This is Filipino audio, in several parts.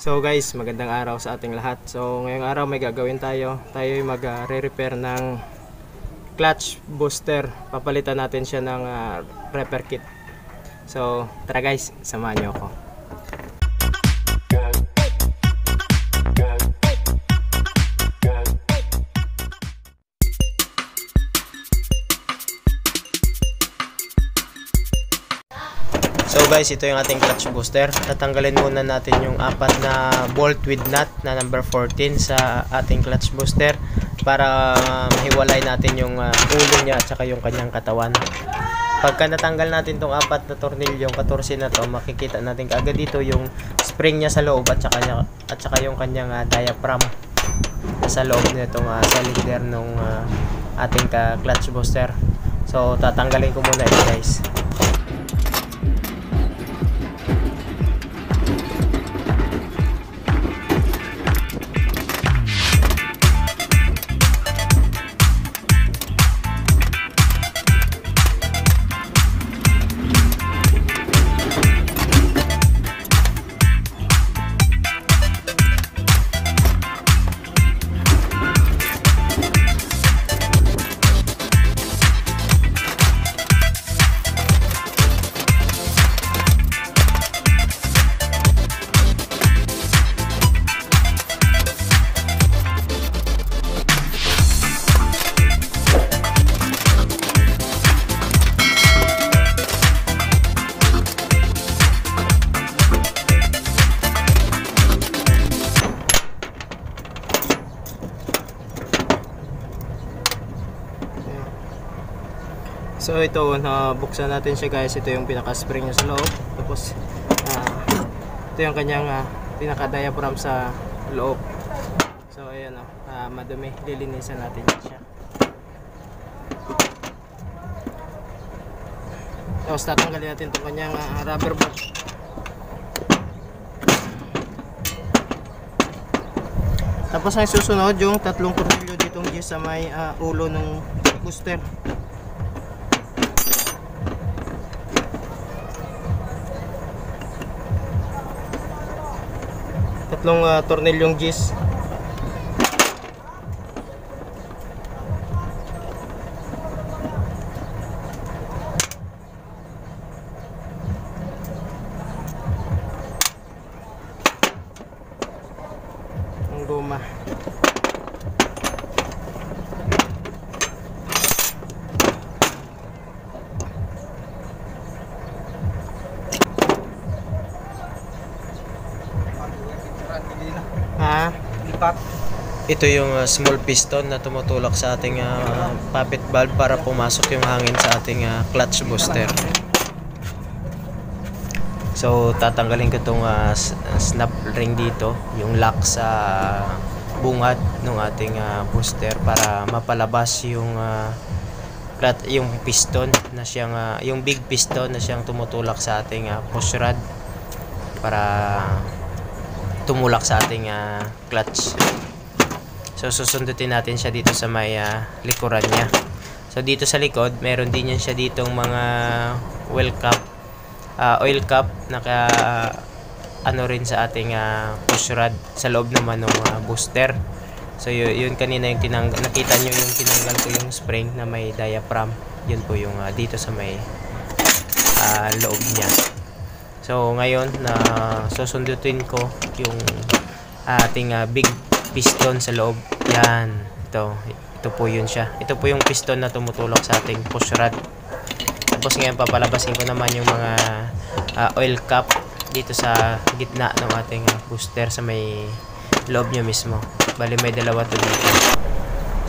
So guys, magandang araw sa ating lahat. So ngayong araw may gagawin tayo. Tayo ay mag-re-repair ng clutch booster. Papalitan natin siya ng ah, repair kit. So tara guys, samahan niyo ako. Guys, ito yung ating clutch booster. Tatanggalin muna natin yung apat na bolt with nut na number 14 sa ating clutch booster para mahiwalay natin yung uh, ulo niya at saka yung kanyang katawan. Pagka natanggal natin tong apat na tornilyo, yung 14 na to, makikita natin kaagad dito yung spring niya sa loob at saka, niya, at saka yung kanyang uh, diaphragm sa loob nitong uh, cylinder nung uh, ating ka clutch booster. So tatanggalin ko muna ito guys. So ito, nabuksan natin siya guys. Ito yung pinaka-spring niya sa loob. Tapos, ah, ito yung kanyang ah, pinaka-diaphragm sa loob. So ayan o, ah, madumi. Lilinisan natin siya. Tapos tatanggalin natin itong kanyang ah, rubber band. Tapos ang susunod yung tatlong tornilyo ditong G sa may ah, ulo ng booster. Tatlong uh, tornilyong gis ha lipat. Ito yung uh, small piston na tumutulak sa ating uh, puppet valve para pumasok yung hangin sa ating uh, clutch booster. So tatanggalin ko itong uh, snap ring dito, yung lock sa bungad ng ating uh, booster para mapalabas yung uh, yung piston na siyang uh, yung big piston na siyang tumutulak sa ating uh, push rod para tumulak sa ating ah, clutch. So susundutin natin siya dito sa may ah, likuran niya. So dito sa likod, meron din yan siya ditong mga oil cap, ah, oil cap naka ano rin sa ating ah, push rod sa loob naman ng ah, booster. So yun, yun kanina yung tinang nakita nyo yung tinanggal ko yung spring na may diaphragm. Yun po yung ah, dito sa may ah, loob niya. So ngayon na susundutin ko yung ating ah, big piston sa loob. Yan. Ito. Ito po yun siya. Ito po yung piston na tumutulak sa ating push rod. Tapos ngayon papalabasin ko naman yung mga ah, oil cap dito sa gitna ng ating ah, booster sa may loob niya mismo. Bali may dalawa to dito.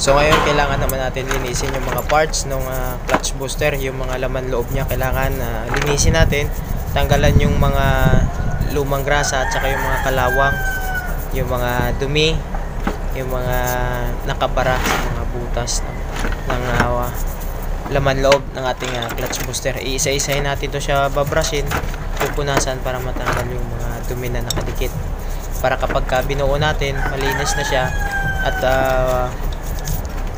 So ngayon kailangan naman natin linisin yung mga parts ng ah, clutch booster, yung mga laman loob niya kailangan ah, linisin natin, tanggalan yung mga lumang grasa at saka yung mga kalawang, yung mga dumi, yung mga nakabara, mga butas ng, ng ah, laman loob ng ating ah, clutch booster. Iisa-isahin natin to siya babrushin, pupunasan para matanggal yung mga dumi na nakadikit. Para kapag ka binuo natin, malinis na siya at ah,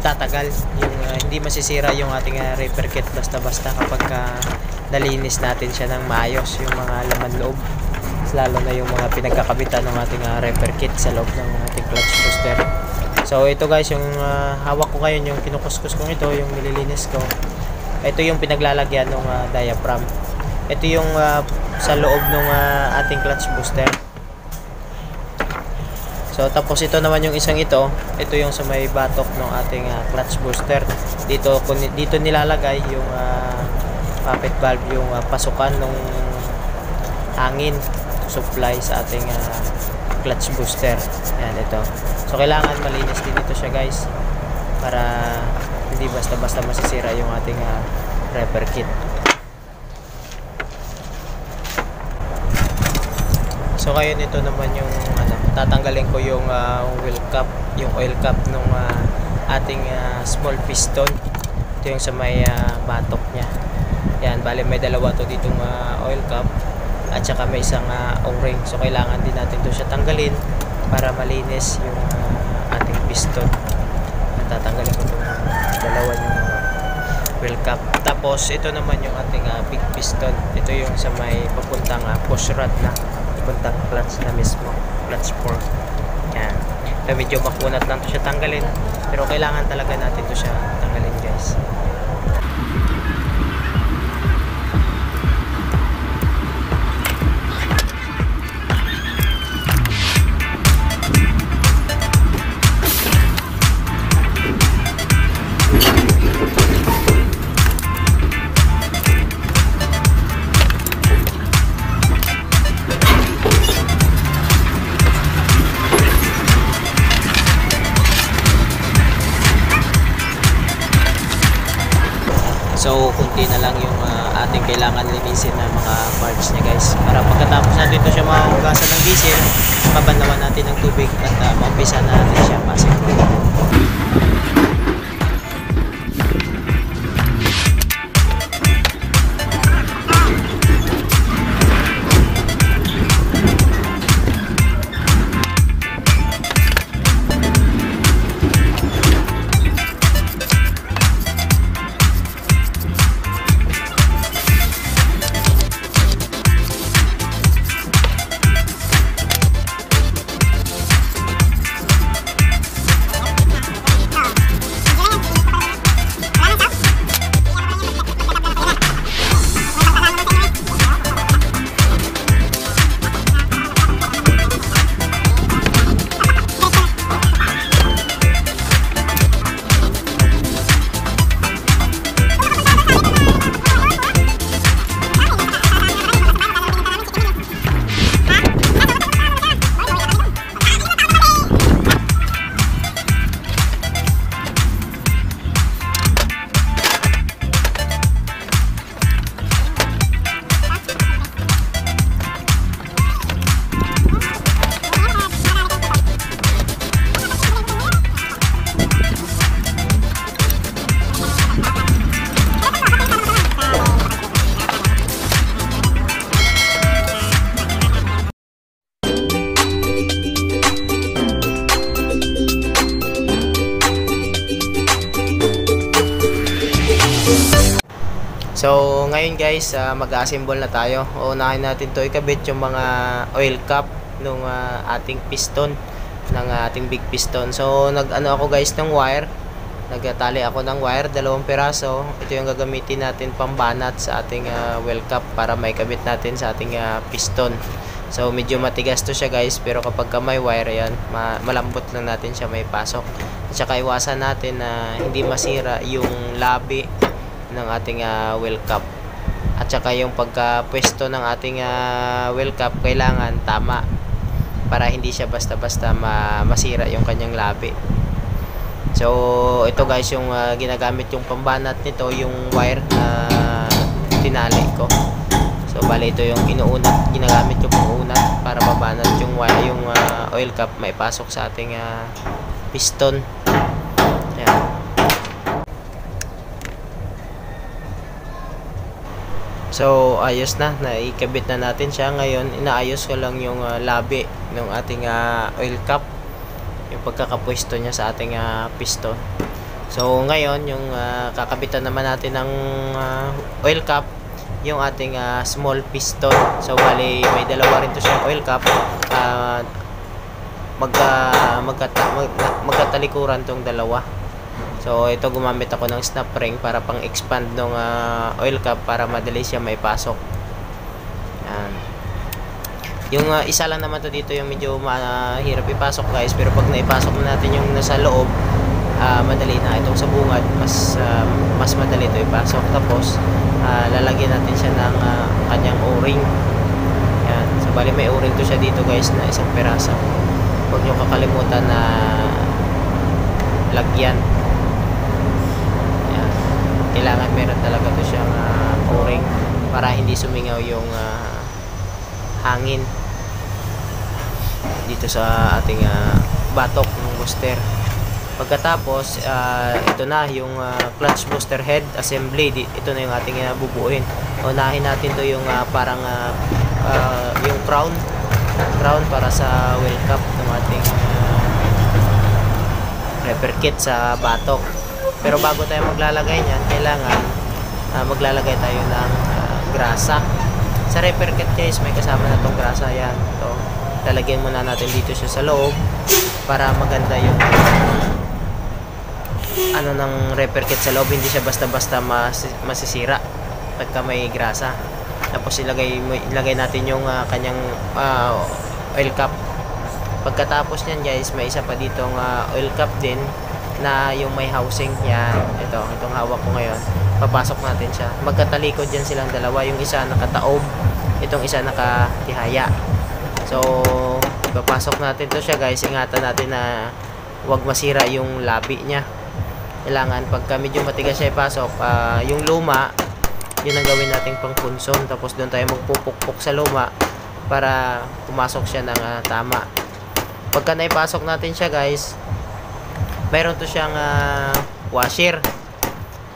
tatagal yung ah, hindi masisira yung ating uh, repair kit basta-basta kapag ka nalinis natin siya ng maayos yung mga laman loob lalo na yung mga pinagkakabitan ng ating uh, repair kit sa loob ng ating clutch booster. So ito guys, yung uh, hawak ko ngayon, yung kinukuskus ko ito, yung nililinis ko. Ito yung pinaglalagyan ng uh, diaphragm. Ito yung uh, sa loob ng uh, ating clutch booster. So tapos ito naman yung isang ito, ito yung sa may batok ng ating uh, clutch booster. Dito dito nilalagay yung uh, puppet valve yung uh, pasukan ng hangin supply sa ating uh, clutch booster. Yan ito. So kailangan malinis din ito siya guys para hindi basta-basta masisira yung ating uh, repair kit. So ngayon ito naman yung ano, tatanggalin ko yung uh, wheel cap, yung oil cap ng uh, ating uh, small piston. Ito yung sa may uh, batok niya. Yan, bali may dalawa to ditong uh, oil cap at saka may isang uh, o-ring. So kailangan din natin to siya tanggalin para malinis yung uh, ating piston. At tatanggalin ko itong dalawa yung wheel cap. Tapos ito naman yung ating uh, big piston. Ito yung sa may papuntang uh, push rod na papuntang clutch na mismo clutch fork yan so medyo makunat lang to siya tanggalin pero kailangan talaga natin to siya tanggalin guys So, kunti na lang yung uh, ating kailangan linisin ng mga parts niya guys. Para pagkatapos natin ito siya mahugasan ng diesel, mabanlawan natin ng tubig at uh, maumpisa na natin siya pasok. Guys, uh, mag-assemble na tayo. Uunahin natin to ikabit yung mga oil cap ng uh, ating piston ng uh, ating big piston. So, nag-ano ako guys ng wire. Nagtali ako ng wire, dalawang piraso. Ito yung gagamitin natin pambanat sa ating uh, oil cap para may kabit natin sa ating uh, piston. So, medyo matigas to siya guys, pero kapag ka may wire yan, ma malambot lang natin siya may pasok. At saka iwasan natin na hindi masira yung labi ng ating uh, wheel cap at saka yung pagkapwesto ng ating uh, wheel cap kailangan tama para hindi siya basta-basta ma masira yung kanyang labi. So ito guys yung uh, ginagamit yung pambanat nito yung wire na tinali ko. So bali ito yung inuunat ginagamit yung pangunat para mabanat yung wire yung uh, oil cap maipasok sa ating uh, piston yan So, ayos na. Naikabit na natin siya. Ngayon, inaayos ko lang yung uh, labi ng ating uh, oil cap. Yung pagkakapwesto niya sa ating uh, piston. So, ngayon, yung uh, kakabitan naman natin ng uh, oil cap. yung ating ah, small piston. So bali may dalawa rin to siyang oil cap. Ah, magka magkata, mag, magkatalikuran tong dalawa. So ito gumamit ako ng snap ring para pang expand ng ah, oil cap para madali siya maipasok. Yan. Yung ah, isa lang naman to dito yung medyo mahirap ipasok guys. Pero pag naipasok na natin yung nasa loob ah, madali na itong sa bungad. Mas ah, mas madali ito ipasok. Tapos ah, lalagyan natin siya ng ah, kanyang o-ring. Yan. So bali may o-ring to siya dito guys na isang peraso. Huwag nyo kakalimutan na lagyan. yan kailangan meron talaga to siyang ah, o-ring para hindi sumingaw yung ah, hangin dito sa ating ah, batok ng booster Pagkatapos, ah, ito na yung ah, clutch booster head assembly. Ito na yung ating uh, bubuuin. Unahin natin to yung ah, parang ah, ah, yung crown. Crown para sa wheel cap ng ating ah, repair kit sa batok. Pero bago tayo maglalagay niyan, kailangan ah, maglalagay tayo ng ah, grasa. Sa repair kit guys, may kasama na tong grasa. Yan. Ito, lalagyan muna natin dito siya sa loob para maganda yung ano ng repair kit sa loob. Hindi siya basta-basta mas, masisira pagka may grasa. Tapos ilagay ilagay natin yung ah, kanyang ah, oil cap. Pagkatapos niyan guys may isa pa ditong ah, oil cap din na yung may housing yan ito itong hawak ko ngayon. Papasok natin siya. Magkatalikod yan silang dalawa. Yung isa nakataob itong isa nakatihaya. So papasok natin to siya guys. Ingatan natin na wag masira yung labi niya. Kailangan pagka medyo matigas siya ipasok. Ah, yung luma yun ang gawin nating pang punson tapos doon tayo magpupukpok sa luma para pumasok siya ng ah, tama. Pagka naipasok natin siya guys mayroon to siyang ah, washer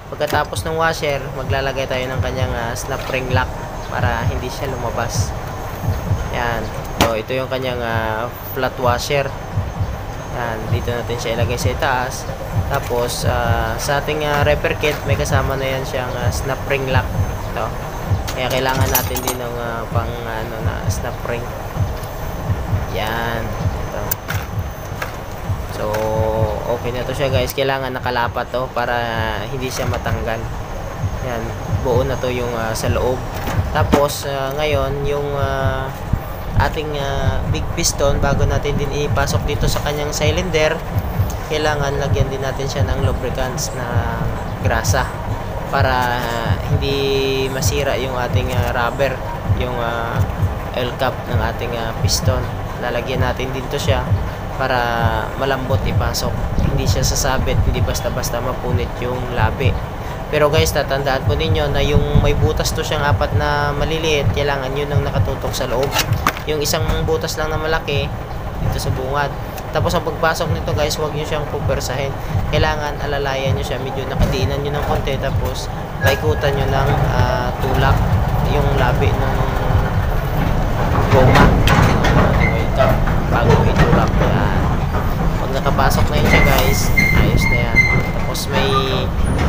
pagkatapos ng washer maglalagay tayo ng kanyang ah, snap ring lock para hindi siya lumabas yan so ito yung kanyang ah, flat washer yan, dito natin siya ilagay sa itaas. Tapos, ah, sa ating ah, repair kit, may kasama na yan siyang ah, snap ring lock. Ito. Kaya kailangan natin din ng ah, pang ano na snap ring. Yan. Ito. So, okay na to siya guys. Kailangan nakalapat to para hindi siya matanggal. Yan. Buo na to yung ah, sa loob. Tapos, ah, ngayon, yung ah, ating ah, big piston bago natin din ipasok dito sa kanyang cylinder kailangan lagyan din natin siya ng lubricants na grasa para ah, hindi masira yung ating ah, rubber yung ah, oil cap ng ating ah, piston lalagyan natin dito siya para malambot ipasok hindi siya sasabit hindi basta basta mapunit yung labi pero guys, tatandaan po ninyo na yung may butas to siyang apat na maliliit, kailangan yun ang nakatutok sa loob. Yung isang butas lang na malaki, dito sa bungad. Tapos ang pagpasok nito guys, huwag nyo siyang pupersahin. Kailangan alalayan nyo siya, medyo nakadiinan nyo ng konti, tapos paikutan nyo ng ah, tulak yung labi ng goma. Ito, bago itulak. Yan. Pag nakapasok na yun guys, ayos na yan. Tapos may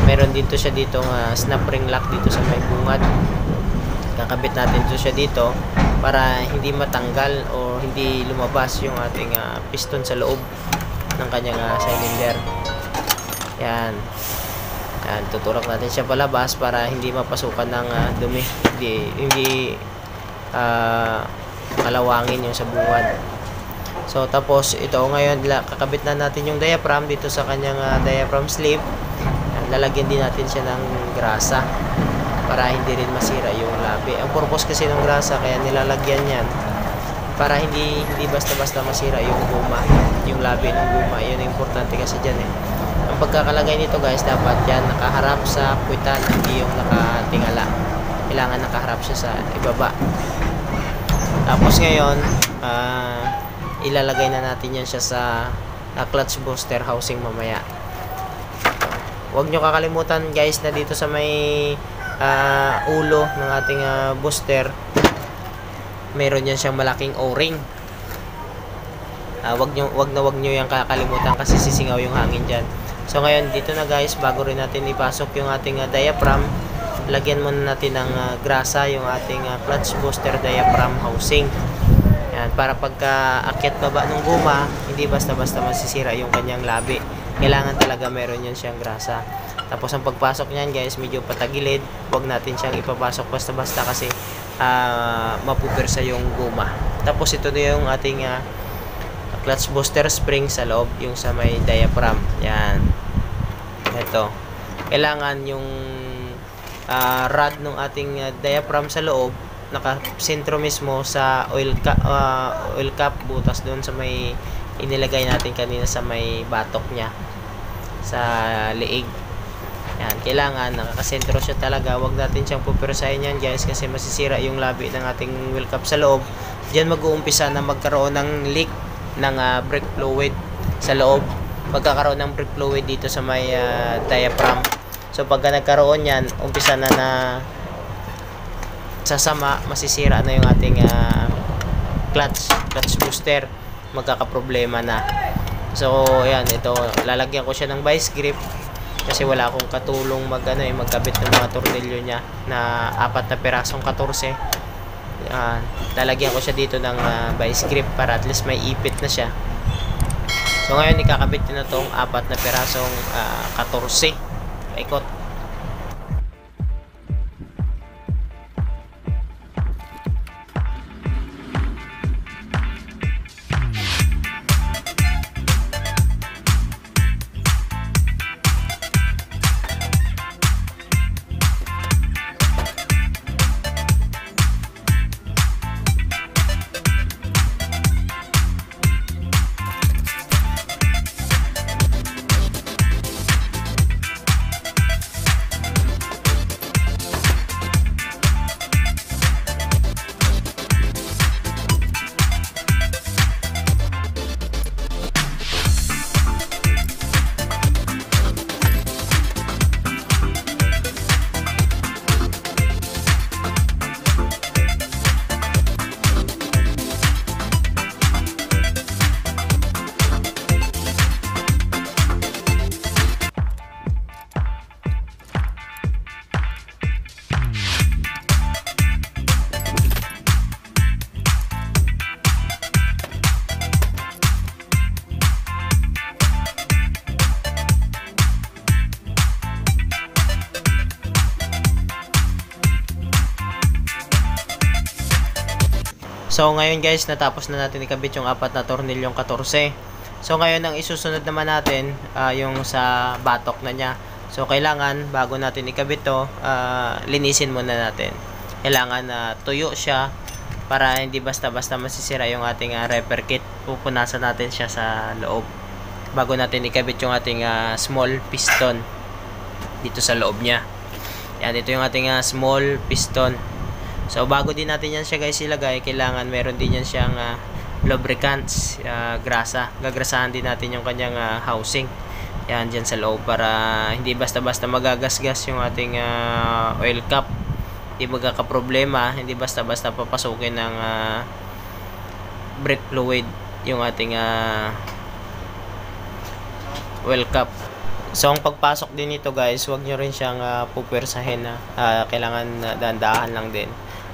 meron dito siya dito nga snap ring lock dito sa may bungad. Kakabit natin to siya dito para hindi matanggal o hindi lumabas yung ating ah, piston sa loob ng kanyang ah, cylinder. Yan. Yan, tutulak natin siya palabas para hindi mapasukan ng ah, dumi. Hindi, hindi ah, kalawangin yung sa bungad. So tapos ito ngayon kakabit na natin yung diaphragm dito sa kanyang ah, diaphragm sleeve. Yan, Lalagyan din natin siya ng grasa para hindi rin masira yung labi. Ang purpose kasi ng grasa kaya nilalagyan yan para hindi hindi basta-basta masira yung guma, yung labi ng guma. Yun ang importante kasi diyan eh. Ang pagkakalagay nito guys dapat yan nakaharap sa kwitan, hindi yung nakatingala. Kailangan nakaharap siya sa ibaba. Tapos ngayon, ah ilalagay na natin yan siya sa ah, clutch booster housing mamaya. Huwag nyo kakalimutan guys na dito sa may ah, ulo ng ating ah, booster, meron yan siyang malaking o-ring. Ah, wag nyo, wag na wag nyo yung kakalimutan kasi sisingaw yung hangin dyan. So ngayon dito na guys, bago rin natin ipasok yung ating ah, diaphragm, lagyan muna natin ng ah, grasa yung ating ah, clutch booster diaphragm housing. Yan, para pagka akyat baba ng guma, hindi basta-basta masisira yung kanyang labi. Kailangan talaga meron yan siyang grasa. Tapos ang pagpasok niyan guys, medyo patagilid. Huwag natin siyang ipapasok basta-basta kasi uh, mapupirsa yung guma. Tapos ito na yung ating ah, clutch booster spring sa loob, yung sa may diaphragm. Yan. Ito. Kailangan yung ah, rod ng ating ah, diaphragm sa loob nakasentro mismo sa oil cap, oil cap butas doon sa may inilagay natin kanina sa may batok niya sa liig yan, kailangan nakakasentro siya talaga. Huwag natin siyang pupirsahin yan guys kasi masisira yung labi ng ating wheel cap sa loob. Diyan mag-uumpisa na magkaroon ng leak ng uh, brake fluid sa loob. Pagkakaroon ng brake fluid dito sa may uh, diaphragm. So pagka nagkaroon yan, umpisa na na sasama, masisira na yung ating uh, clutch, clutch booster. Magkakaproblema na. So, yan, ito, lalagyan ko siya ng vice grip kasi wala akong katulong mag ano eh, magkabit ng mga tornilyo niya na apat na pirasong 14 uh, lalagyan ko siya dito ng uh, vice grip para at least may ipit na siya so ngayon ikakabit na tong apat na pirasong uh, 14 paikot So ngayon guys, natapos na natin ikabit yung apat na tornilyong 14. So ngayon ang isusunod naman natin uh, yung sa batok na niya. So kailangan bago natin ikabit to, uh, linisin muna natin. Kailangan na uh, tuyo siya para hindi basta-basta masisira yung ating uh, repair kit. Pupunasan natin siya sa loob bago natin ikabit yung ating uh, small piston dito sa loob niya. Yan, ito yung ating uh, small piston So bago din natin yan siya guys ilagay, kailangan meron din yan siyang uh, lubricants, uh, grasa. Gagrasahan din natin yung kanyang uh, housing. Yan dyan sa loob para hindi basta-basta magagasgas yung ating uh, oil cap. Hindi magkakaproblema, hindi basta-basta papasukin ng uh, brake fluid yung ating uh, oil cap. So, ang pagpasok din nito guys, huwag nyo rin siyang uh, pupwersahin uh, kailangan uh, dandahan lang din.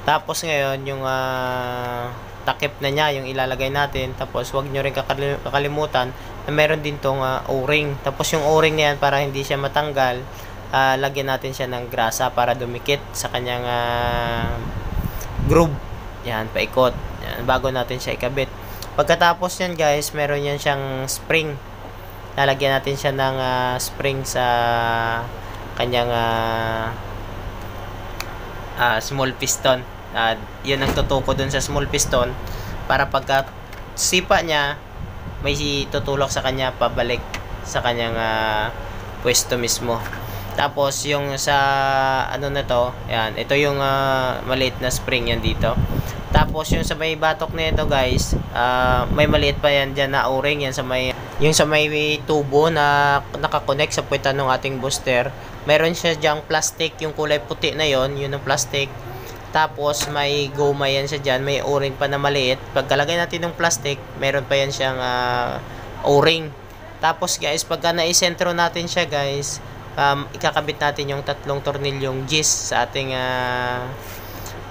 Tapos ngayon, yung uh, takip na niya, yung ilalagay natin. Tapos wag nyo rin kakalimutan na meron din tong uh, o-ring. Tapos yung o-ring na yan, para hindi siya matanggal, uh, lagyan natin siya ng grasa para dumikit sa kanyang uh, groove. Yan, paikot. Yan, bago natin siya ikabit. Pagkatapos yan guys, meron yan siyang spring. Lalagyan natin siya ng uh, spring sa kanyang uh, uh, small piston uh, yun ang tutuko dun sa small piston para pagka sipa niya may tutulok sa kanya pabalik sa kanyang uh, pwesto mismo. Tapos yung sa ano na to yan ito yung uh, maliit na spring yan dito. Tapos yung sa may batok na ito guys uh, may maliit pa yan dyan na o-ring yan sa may yung sa may tubo na nakakonect sa puwitan ng ating booster. Meron siya dyang plastic yung kulay puti na yon yun ang plastic tapos may goma yan siya dyan, may o-ring pa na maliit. Pagkalagay natin ng plastic, meron pa yan siyang uh, o-ring. Tapos guys, pagka naisentro natin siya guys, um, ikakabit natin yung tatlong tornilyong gis sa ating ah,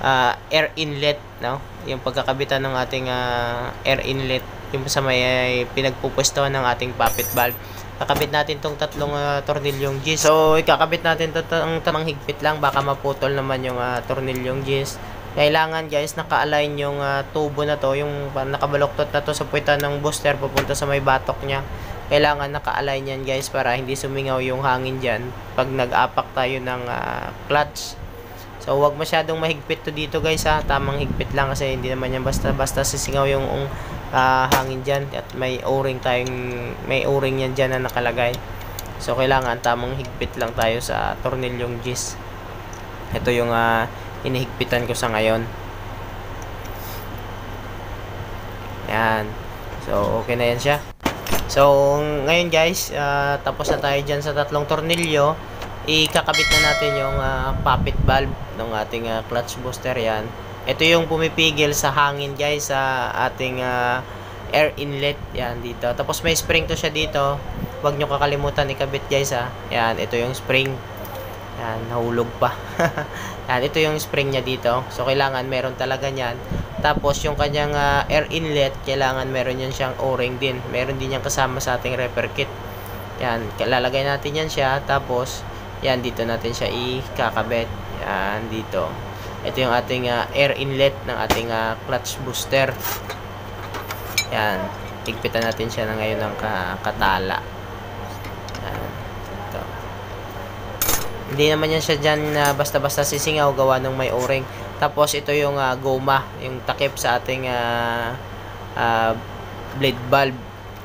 ah, air inlet, no? Yung pagkakabitan ng ating ah, air inlet, yung sa may pinagpupwestuhan ng ating poppet valve. Kakabit natin tong tatlong ah, tornilyong gis. So, ikakabit natin to ang tamang higpit lang, baka maputol naman yung ah, tornilyong gis. Kailangan guys, naka-align yung ah, tubo na to, yung parang nakabaluktot na to sa puwitan ng booster papunta sa may batok niya. Kailangan naka-align yan guys para hindi sumingaw yung hangin dyan pag nag-apak tayo ng ah, clutch. So, wag masyadong mahigpit to dito guys ha. Tamang higpit lang kasi hindi naman yan basta-basta sisingaw yung um, ah, hangin dyan. At may o-ring tayong, may o-ring yan dyan na nakalagay. So, kailangan tamang higpit lang tayo sa tornilyong gis. Ito yung ah, inihigpitan ko sa ngayon. Yan. So, okay na yan siya. So, ngayon guys, ah, tapos na tayo dyan sa tatlong tornilyo. Ikakabit na natin yung ah, poppet valve ng ating ah, clutch booster yan. Ito yung pumipigil sa hangin guys sa ating ah, air inlet yan dito. Tapos may spring to siya dito. Huwag nyo kakalimutan ikabit guys ha. Yan, ito yung spring. Yan, nahulog pa. yan, ito yung spring niya dito. So, kailangan meron talaga niyan. Tapos, yung kanyang ah, air inlet, kailangan meron yan siyang o-ring din. Meron din yan kasama sa ating repair kit. Yan, lalagay natin yan siya. Tapos, yan, dito natin siya ikakabit. Yan, dito. Ito yung ating ah, air inlet ng ating ah, clutch booster. Yan, higpitan natin siya na ngayon ng ka- katala. Yan. Hindi naman yan siya dyan na basta-basta sisingaw gawa ng may o-ring. Tapos ito yung ah, goma, yung takip sa ating ah, ah, blade valve.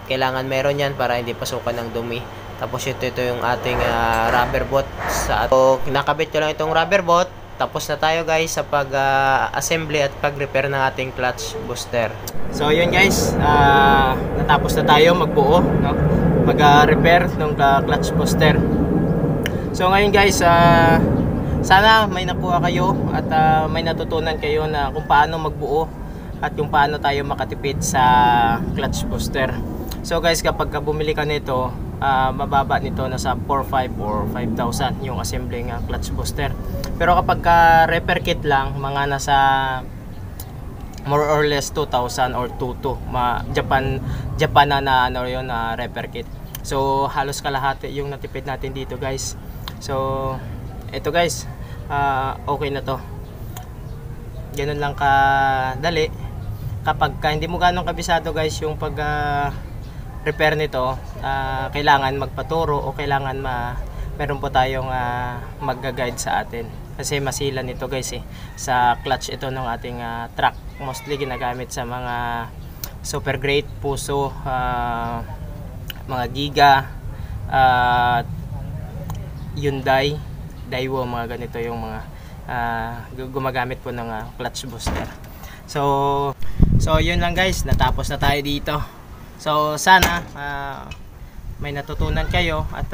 Kailangan meron yan para hindi pasukan ng dumi. Tapos ito ito yung ating ah, rubber bolt sa so, kinakabit ko lang itong rubber bolt. Tapos na tayo guys sa pag-assembly at pag-repair ng ating clutch booster. So yun guys, ah, natapos na tayo magbuo, no? Mag-repair ng ah, clutch booster. So ngayon guys, ah, sana may nakuha kayo at ah, may natutunan kayo na kung paano magbuo at kung paano tayo makatipid sa clutch booster. So guys, kapag ka bumili ka nito, ah, mababa nito na sa 4,500 or 5,000 yung assembling ah, clutch booster. Pero kapag ka repair kit lang, mga nasa more or less 2,000 or 2,200 ma Japan Japan na na ano yun na repair kit. So halos kalahati yung natipid natin dito guys. So ito guys, ah, okay na to. Ganun lang ka dali. Kapag ka, hindi mo ganong kabisado guys yung pag ah, repair nito, ah, kailangan magpaturo o kailangan ma meron po tayong ah, magga-guide sa atin. Kasi masilan nito guys eh. Sa clutch ito ng ating ah, truck. Mostly ginagamit sa mga super great, puso, ah, mga giga, at Hyundai, Daewoo, mga ganito yung mga gu- gumagamit po ng ah, clutch booster. So, so yun lang guys, natapos na tayo dito. So, sana ah, may natutunan kayo at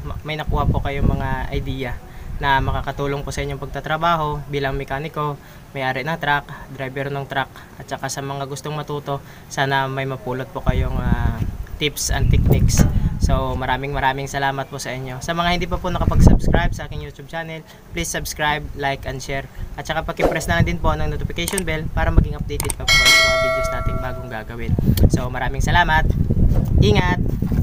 ma- may nakuha po kayong mga idea na makakatulong po sa inyong pagtatrabaho bilang mekaniko, may-ari ng truck, driver ng truck, at saka sa mga gustong matuto, sana may mapulot po kayong ah, tips and techniques. So maraming maraming salamat po sa inyo. Sa mga hindi pa po nakapag-subscribe sa aking YouTube channel, please subscribe, like, and share. At saka pakipress na din po ng notification bell para maging updated pa po kayo sa mga videos nating bagong gagawin. So maraming salamat. Ingat!